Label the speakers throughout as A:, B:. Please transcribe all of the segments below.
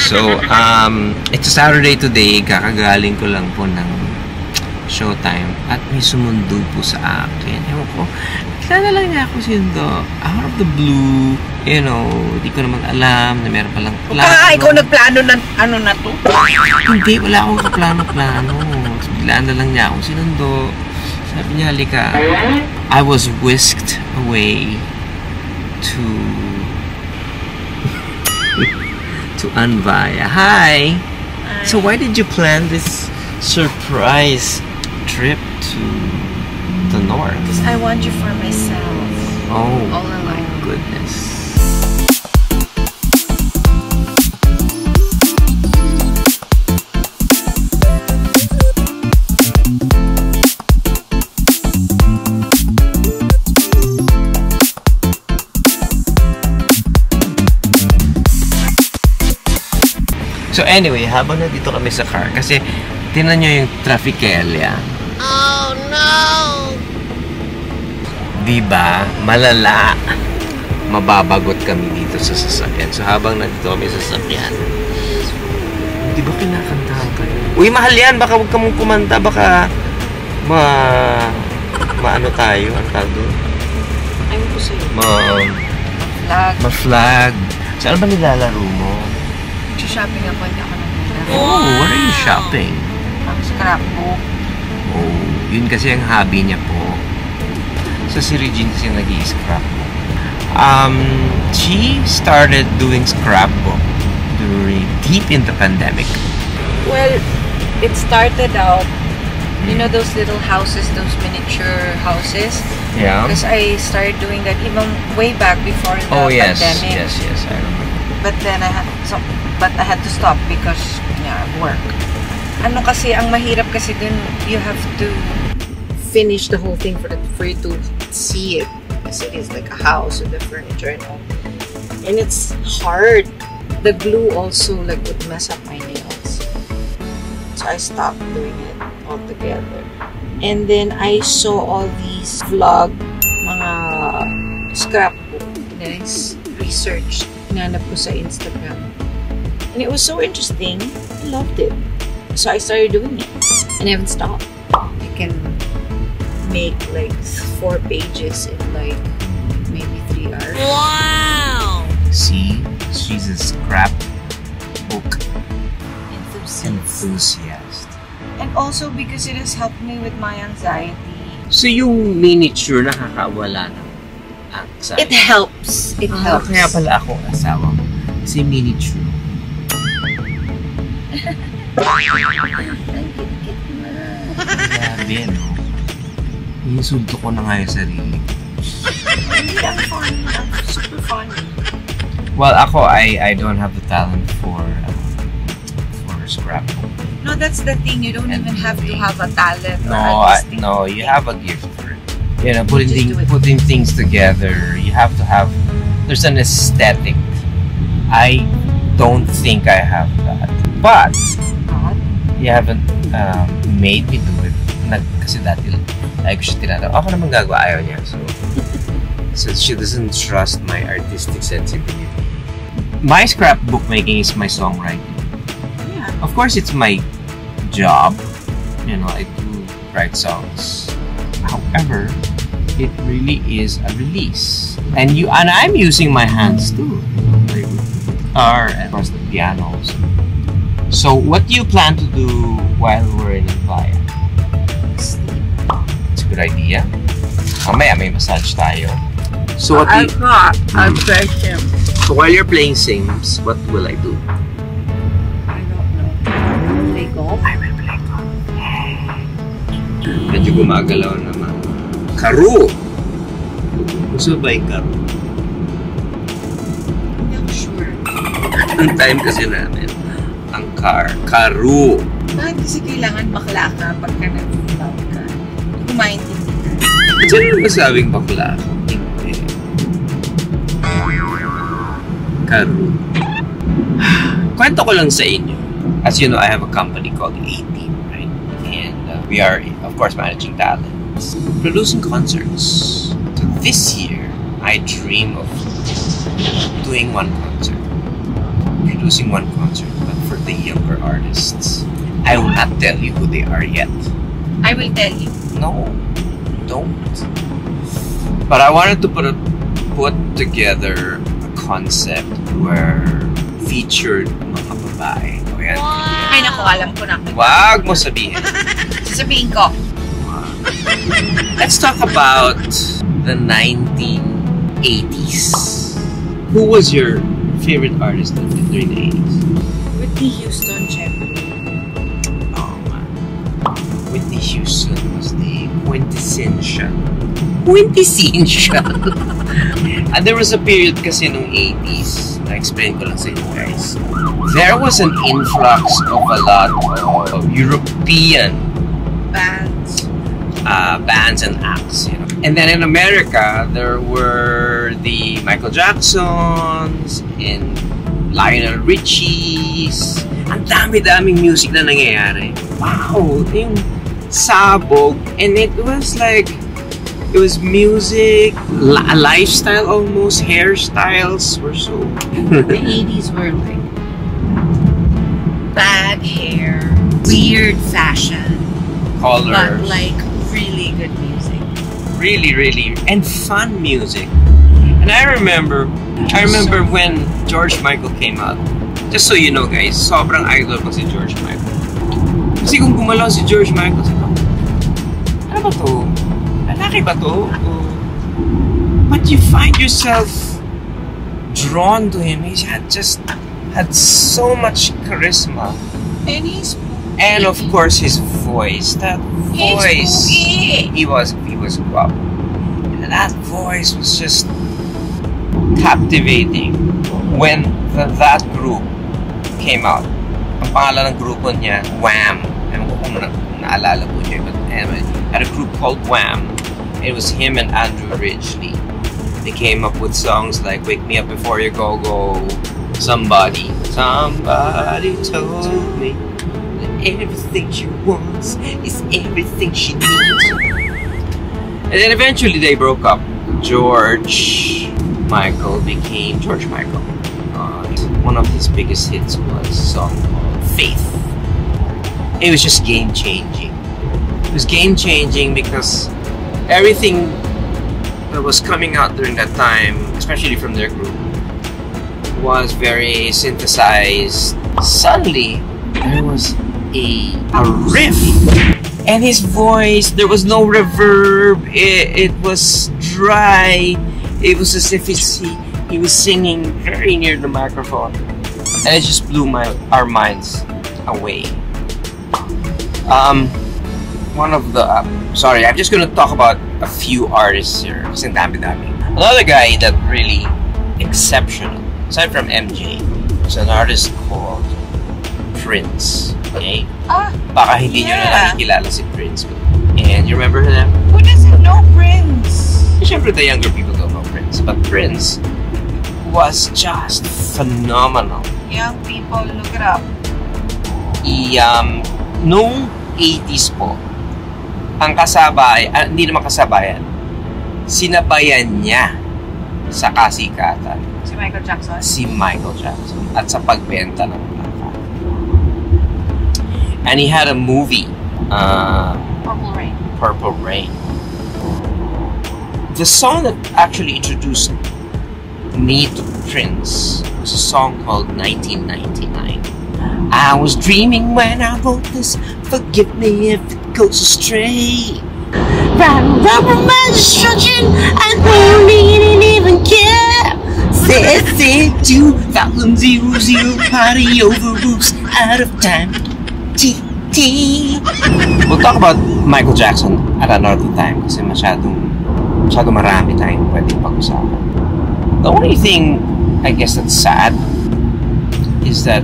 A: So, um, it's a Saturday today. Kakagaling ko lang po ng showtime. At may sumundo po sa akin. Ewan ko, kilala lang niya ako sindo. Out of the blue, you know, di ko naman alam na meron palang plano.
B: Ah, ikaw nagplano ng ano na to?
A: Hindi, wala akong kaplano-plano. Biglaan na lang niya akong sinundo. Sabi niya, halika. I was whisked away to to Anvaya. Hi! So why did you plan this surprise trip to the north?
B: I want you for myself.
A: Oh
B: All
A: my
B: alone.
A: goodness. So anyway, habang nandito kami sa car, kasi tinan nyo yung trafficelia. Oh no! Diba? Malala. Mababagot kami dito sa sasakyan. So habang nandito kami sa sasakyan, di ba kinakantahan kayo? Uy, mahal yan! Baka huwag ka mong kumanta. Baka ma... maano tayo? Ang tawag doon?
B: Ayun ko sa'yo.
A: Ma...
B: Lag.
A: ma-flag. Saan ba nilalaro mo?
B: Shopping ako, hindi ako naglalaro.
A: Oh, what are you shopping?
B: Ang scrapbook.
A: Oh, yun kasi ang hobby niya po. So si Regine kasi nag scrapbook Um, she started doing scrapbook during deep in the pandemic.
B: Well, it started out, you know those little houses, those miniature houses?
A: Yeah.
B: Because I started doing that even way back before the
A: Oh yes,
B: pandemic.
A: yes, yes. I remember.
B: But then I had so, but I had to stop because yeah, work. Ano kasi ang mahirap kasi dun you have to finish the whole thing for the, for you to see it. Kasi it is like a house with the furniture and all. And it's hard. The glue also like would mess up my nails. So I stopped doing it altogether. And then I saw all these vlog, mga scrapbook. S- researched, hinanap ko sa Instagram. And it was so interesting. I loved it. So I started doing it. And I haven't stopped. I can make like four pages in like maybe three hours. Wow!
A: See, she's a scrapbook enthusiast.
B: And also because it has helped me with my anxiety.
A: So yung miniature nakakawala ng anxiety.
B: It helps. It
A: Ah,
B: helps.
A: Kaya pala ako ang asawa mo. Kasi miniature. Grabe, no? Inisulto ko na nga yung sarili.
B: I'm fun. I'm super funny.
A: Well, ako, I I don't have the talent for uh, for scrapbook.
B: No, that's the thing. You don't
A: And
B: even have to have a talent.
A: No, I, no, you have a gift for it. You know, putting
B: Just
A: thing, putting things together. You have to have. There's an aesthetic. I don't think I have that, but. You haven't um, made me do it. Nag, kasi dati, like, siya tinatawag, ako naman gagawa, ayaw niya. So, so she doesn't trust my artistic sensibility. My scrapbook making is my songwriting.
B: Yeah.
A: Of course, it's my job. You know, I do write songs. However, it really is a release. And you and I'm using my hands too. You know, like the guitar and of course the piano. So, so what do you plan to do while we're in Anvaya? It's a good idea. Mamaya may massage tayo. So what do you,
B: got a hmm. question.
A: so while you're playing Sims, what will I do?
B: I don't know. Play golf?
A: I will play golf. Medyo gumagalaw naman. Karu! Gusto ba yung karu?
B: Hindi ako sure.
A: Ang time kasi namin, ang car, karu.
B: Bakit kasi kailangan bakla ka pagka nag-vlog ka? Hindi ko maintindihan.
A: Sino ba sabing bakla? Hindi. Karu. Kwento ko lang sa inyo. As you know, I have a company called A-Team, right? And uh, we are, of course, managing talents, producing concerts. So this year, I dream of doing one concert. producing one concert, the younger artists. I will not tell you who they are yet.
B: I will tell you.
A: No, don't. But I wanted to put a, put together a concept where featured mga babae. O yan.
B: Ay, naku, alam ko na.
A: Wag mo sabihin.
B: Sasabihin ko.
A: Let's talk about the 1980s. Who was your favorite artist during the 80s?
B: Whitney Houston, syempre.
A: Oh man. Whitney Houston was the quintessential. Quintessential. And there was a period kasi nung 80s, na-explain ko lang sa inyo guys. There was an influx of a lot of European
B: Bands.
A: uh, bands and acts, you know. And then in America, there were the Michael Jacksons and Lionel Richie's. Ang dami-daming music na nangyayari. Wow! Yung sabog. And it was like, it was music, a lifestyle almost, hairstyles were so...
B: The 80s were like bad hair, weird fashion,
A: colors.
B: but like really good music.
A: really, really, and fun music. And I remember, I remember when George Michael came out. Just so you know, guys, sobrang idol ko si George Michael. Kasi kung gumalaw si George Michael, sabi ano ba to? Lalaki ba to? O, but you find yourself drawn to him. He had just had so much charisma.
B: And he's
A: And of course, his voice. That voice. He was he was guapo. And that voice was just captivating when the, that group came out. Ang pangalan ng grupo niya, Wham. Ewan ko kung na, naalala po niyo. But anyway, had a group called Wham. It was him and Andrew Ridgeley. They came up with songs like Wake Me Up Before You Go Go, Somebody. Somebody told me that everything she wants is everything she needs. And then eventually they broke up. George Michael became George Michael. Uh, one of his biggest hits was a song called Faith. It was just game changing. It was game changing because everything that was coming out during that time, especially from their group, was very synthesized. Suddenly, there was a, a riff and his voice there was no reverb it, it was dry it was as if he, he was singing very near the microphone and it just blew my our minds away um one of the uh, sorry i'm just gonna talk about a few artists here kasi ang dami-dami. another guy that really exceptional aside from mj is an artist called prince okay
B: Ah,
A: baka hindi nyo na
B: Yeah.
A: nakikilala si Prince. And you remember him?
B: who doesn't know Prince?
A: Siyempre, the younger people Prince. But Prince was just phenomenal.
B: Young people, look it up.
A: I, um, nung 80s po, ang kasabay, ah, hindi naman kasabayan, sinabayan niya sa kasikatan
B: Si Michael Jackson.
A: si Michael Jackson at sa pagbenta ng plaka. And he had a movie, uh,
B: Purple Rain.
A: Purple Rain. The song that actually introduced me to Prince was a song called 1999. I was dreaming when I wrote this, forgive me if it goes astray. Around with my destruction, I don't didn't even care. Said, said, 2000 party over roofs out of time. T, T. We'll talk about Michael Jackson at another time kasi masyadong masyadong marami tayong pwedeng pag-usapan. The only thing I guess that's sad is that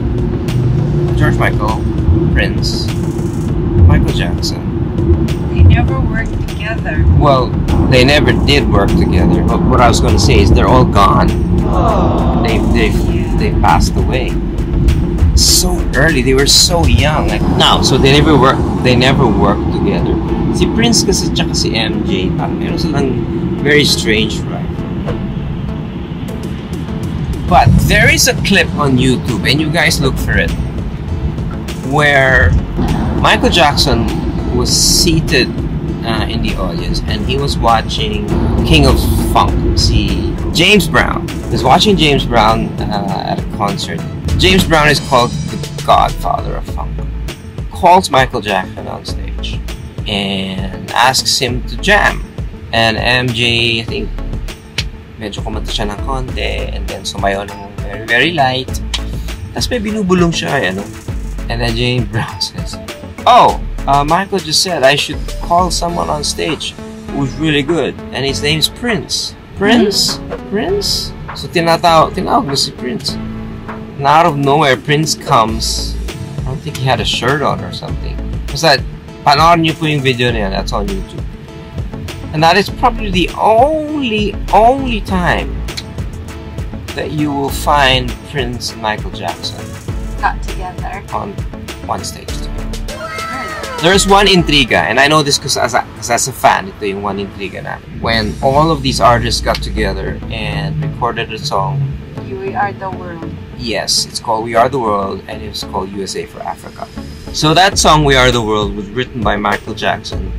A: George Michael, Prince, Michael Jackson,
B: They never worked together.
A: well, they never did work together. But what I was going to say is they're all gone. Oh. They've, they've they passed away so early. They were so young. Like now, so they never work. They never worked together. Si Prince kasi tsaka si MJ, parang meron silang very strange right. But there is a clip on YouTube, and you guys look for it, where Michael Jackson was seated uh, in the audience and he was watching King of Funk. See, James Brown. He was watching James Brown uh, at a concert. James Brown is called the godfather of funk. Calls Michael Jackson on stage and asks him to jam. And MJ, I think, medyo kumanta siya ng konti and then sumayaw ng very, very light. Tapos may binubulong siya, eh, ano? And then James Brown says, Oh, uh, Michael just said I should call someone on stage who's really good. And his name's Prince. Prince? Prince? So tinatawag, tinawag mo si Prince. And out of nowhere, Prince comes. I don't think he had a shirt on or something. Basta, panoorin niyo po yung video na yan. That's on YouTube. And that is probably the only, only time that you will find Prince and Michael Jackson
B: Got together.
A: on one stage together. There's one intriga, and I know this because as a, as a fan, ito yung one intriga na. When all of these artists got together and recorded a song,
B: We are the world.
A: Yes, it's called We Are the World, and it's called USA for Africa. So that song, We Are the World, was written by Michael Jackson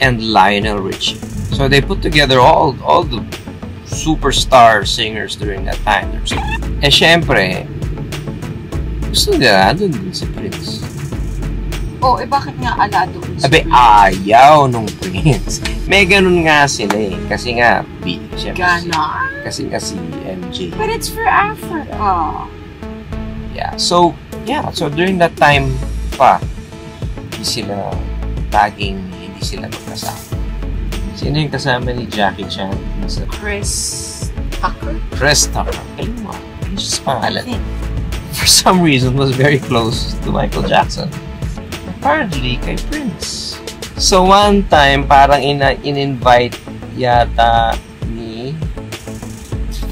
A: and Lionel Richie. So they put together all all the superstar singers during that time. Eh, syempre, gusto nila, andun din si Prince.
B: Oh, eh bakit nga ala doon? sa
A: Sabi, ayaw nung Prince. May ganun nga sila eh. Kasi nga, B,
B: Ganon.
A: Kasi nga si MJ.
B: But it's for Africa.
A: Yeah. So, yeah. So, during that time pa, hindi sila laging hindi sila magkasama. Sino yung kasama ni Jackie Chan? Sa
B: Chris Tucker?
A: Chris Tucker. Alam mo, ano siya sa
B: I
A: pangalan? For some reason, was very close to Michael Jackson. Apparently, kay Prince. So, one time, parang ina in-invite yata ni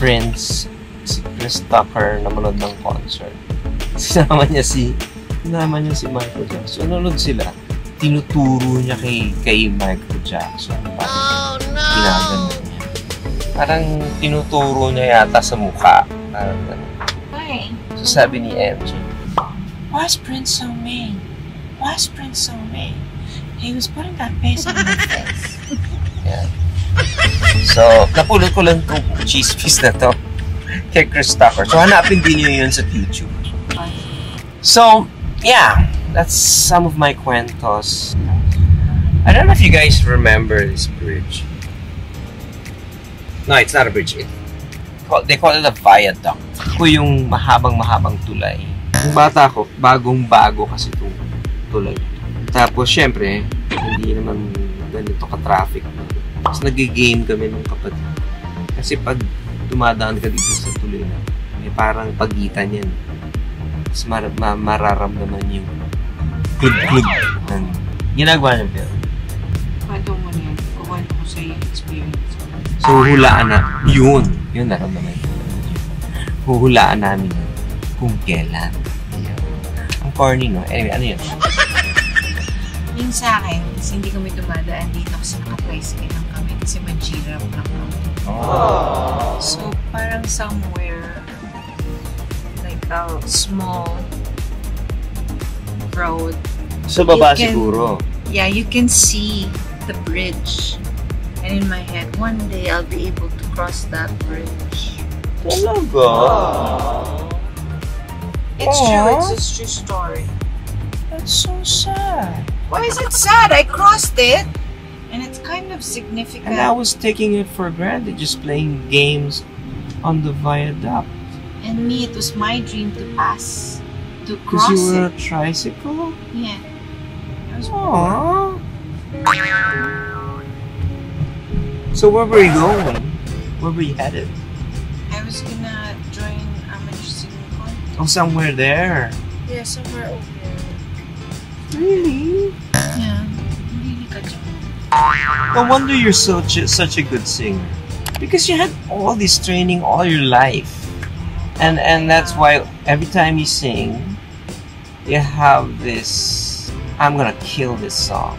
A: Prince si Chris Tucker na manood ng concert. Sinama niya si sinama niya si Michael Jackson. Nanonood sila. Tinuturo niya kay, kay Michael Jackson. Parang ginaganon niya. Parang tinuturo niya yata sa mukha. Parang ganun.
B: Hi.
A: So sabi ni MJ, Why is Prince so mean? Is Prince so mean? He was putting that face on my face. yeah. So, napulot ko lang itong cheese piece na to kay Chris Tucker. So, hanapin din nyo yun sa YouTube. So, yeah. That's some of my cuentos. I don't know if you guys remember this bridge. No, it's not a bridge. It, they call it a viaduct. Ito yung mahabang-mahabang tulay. Yung bata ko, bagong-bago kasi itong tulay. Tapos, syempre, hindi naman ganito ka-traffic. Tapos, nag-game kami nung kapatid. Kasi pag dumadaan ka dito sa tulay na, may parang pagitan yan. Tapos, mar- ma- mararamdaman yung ng ginagawa niya. Pero,
B: Kwento mo na yan. Kukwento ko sa yung experience.
A: So, hulaan na. Yun. Yun naramdaman ko. Huhulaan namin kung kailan. Ang corny, no? Anyway, ano yun?
B: Yung sa akin, kasi hindi kami dumadaan dito kasi naka-tricycle lang kami kasi mag-girap lang kami. So, parang somewhere like a small road.
A: Sa baba
B: can-
A: siguro.
B: Yeah, you can see the bridge. And in my head, one day I'll be able to cross that bridge.
A: Talaga?
B: It's
A: Aw.
B: true, it's a true story.
A: That's so sad.
B: Why is it sad? I crossed it. And it's kind of significant.
A: And I was taking it for granted, just playing games on the viaduct.
B: And me, it was my dream to pass, to cross Because
A: you were
B: it.
A: a tricycle?
B: Yeah. I was bored.
A: Aww. So where were you going? Where were you headed?
B: I was gonna join amateur singing contest.
A: Oh, somewhere there.
B: Yeah, somewhere over there.
A: Really?
B: Yeah. Hindi ka dyan.
A: No wonder you're such a, such a good singer. Because you had all this training all your life. And and that's why every time you sing, you have this I'm gonna kill this song.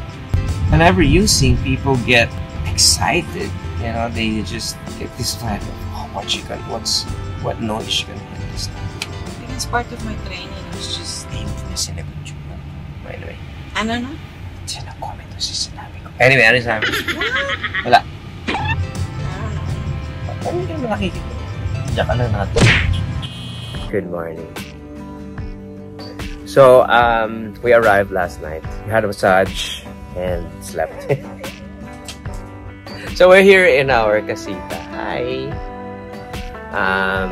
A: Whenever you sing, people get excited. You know, they just get this vibe of oh, what you got, what's What noise is gonna hit this time?
B: I think it's part of my training. It's just,
A: Hindi mo na sinagot yung By the way,
B: ano na?
A: si sinabi ko. Anyway, ano? Wala. Ano ka naman nakikita? Diyan ka lang natin. Good morning. So, um, we arrived last night. We had a massage and slept. so, we're here in our casita. Hi! Um,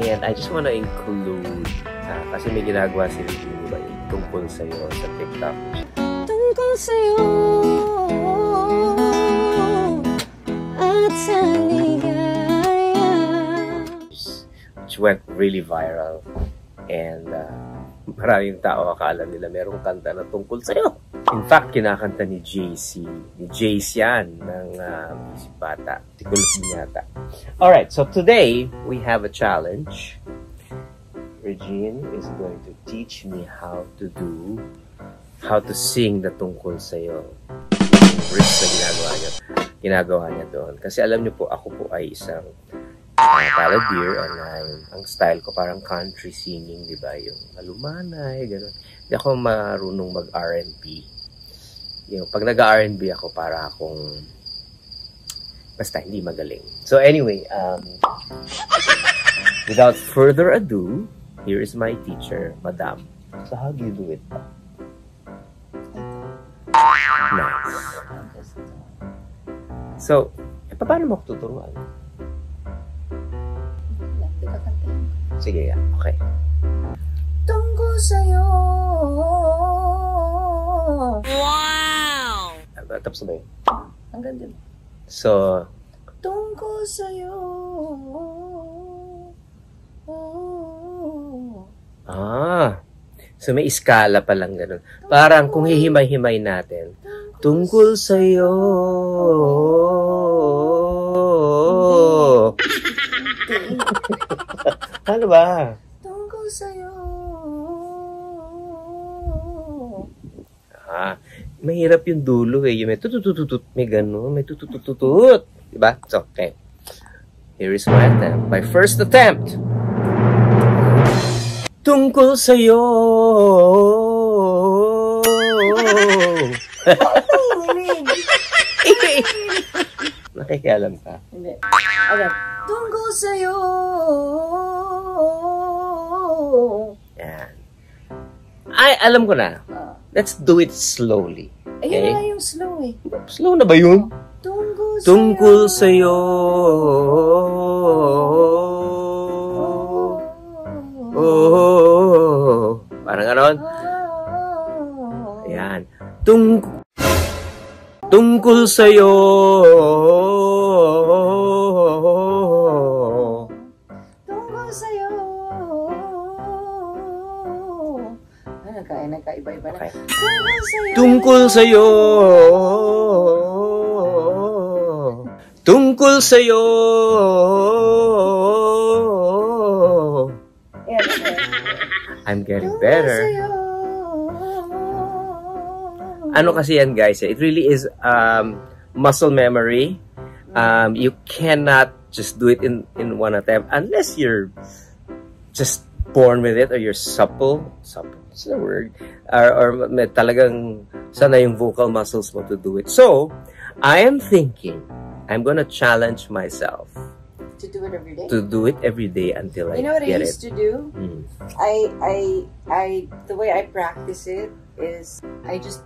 A: and I just want to include, uh, kasi may ginagawa si Regine, ba, yung tungkol sa'yo sa TikTok.
C: tungkol sa'yo at sa ligaya.
A: which went really viral. And uh, maraming tao akala nila merong kanta na tungkol sa'yo. In fact, kinakanta ni JC, ni JC yan ng uh, Bata. Si Kulot din yata. Alright, so today, we have a challenge. Regine is going to teach me how to do, how to sing the tungkol sa'yo. Risk na ginagawa niya, ginagawa niya doon. Kasi alam niyo po, ako po ay isang uh, and I'm, ang style ko parang country singing, di ba? Yung malumanay, gano'n. Hindi ako marunong mag-R&B. Yung, pag nag-R&B ako, para akong basta hindi magaling. So anyway, um, without further ado, here is my teacher, Madam. So how do you do it? Nice. So, eh, paano mo ako tuturuan? Sige, yeah. Okay.
C: Tungkol sa'yo
A: Ah, Tapos na ba yun?
C: Hanggang dun.
A: So,
C: Tungkol sa'yo
A: ah. So, may iskala pa lang ganun. Parang kung hihimay-himay natin, tungkol sa'yo. ano ba?
C: Tungkol sa'yo
A: Ah, mahirap yung dulo eh. Yung may tututututut, may gano'n, may tututututut. Diba? So, okay. Here is my attempt. My first attempt. Tungkol sa'yo. Nakikialam ka.
C: Hindi. Okay. Tungkol sa'yo
A: Yan. Ay, alam ko na.
C: Ah.
A: Let's do it slowly.
C: Ayun
A: Okay.
C: na yung slow eh.
A: Slow na ba yun?
C: Tungkol sa'yo
A: Tungkol sa'yo. Sa'yo.
C: Tungkol sa'yo Ah, nagka, nagkaiba-iba na. Tungkol sa'yo
A: Tungkol sa'yo. I'm getting better. Ano kasi yan guys, eh, it really is um, muscle memory. Um, you cannot just do it in, in one attempt unless you're just born with it or you're supple. Supple, what's the word? Or, or may talagang sana yung vocal muscles mo to do it. So, I am thinking, I'm gonna challenge myself
C: To do it every day.
A: to do it every day until I
C: You know what I used
A: it.
C: to do?
A: Mm.
C: I I I the way I practice it is I just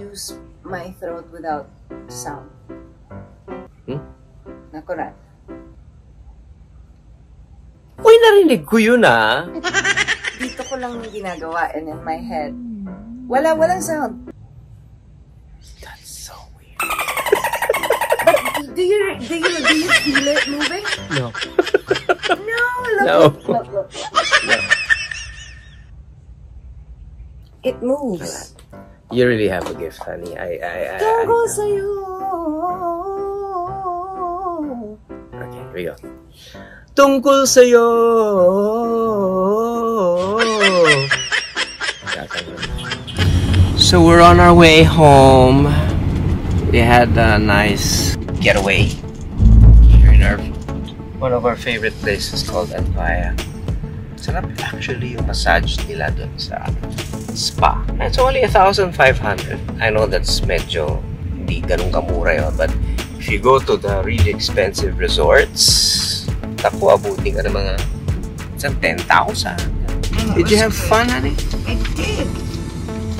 C: use my throat without sound.
A: Hmm?
C: Nako na.
A: Uy, narinig ko yun ah.
C: Dito ko lang yung ginagawa and in my head. Wala, walang sound.
A: That's so weird.
C: Do you do you do you feel it moving?
A: No.
C: No, look,
A: No.
C: look, look, look. It moves.
A: You really have a gift, honey. I, I, I,
C: Tungkol
A: I
C: sa'yo.
A: Okay, here we go. Tungkol sa'yo. So we're on our way home. We had a nice getaway here in our one of our favorite places called Anvaya. Sarap actually yung massage nila dun sa spa. It's only 1,500. I know that's medyo hindi ganun kamura yun, but if you go to the really expensive resorts, naku, abutin ka ng mga isang 10,000. Did you have fun, honey?
C: I did.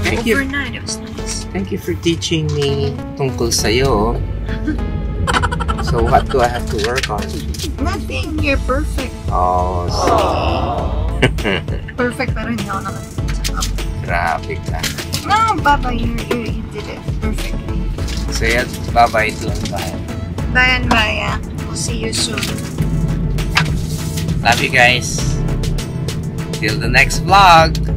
A: Thank you.
C: Overnight, it was nice.
A: Thank you for teaching me tungkol sa'yo. so what do I have to work on?
C: Nothing. You're perfect.
A: Oh,
C: Perfect pero hindi ako
A: grabe ka.
C: No, Baba, you, you, you did it perfectly.
A: So yan, bye-bye to Anvaya.
C: Bye and bye. We'll see you soon.
A: Love you guys. Till the next vlog.